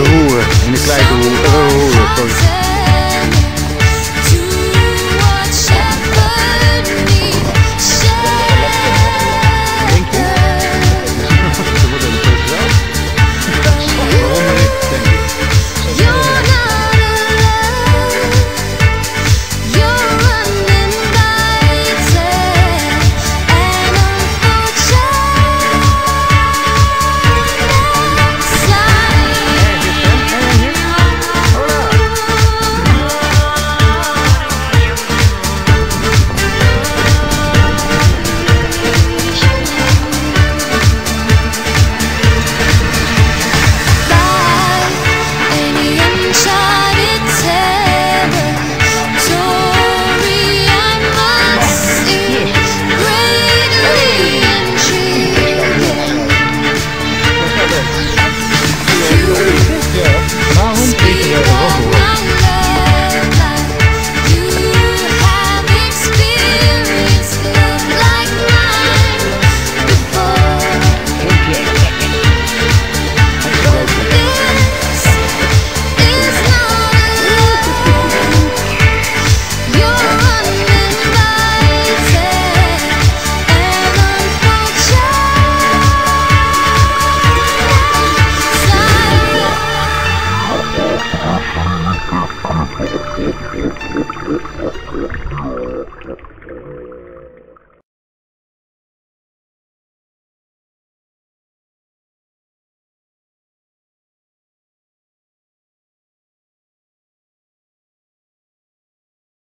horen. In de klei. Te horen.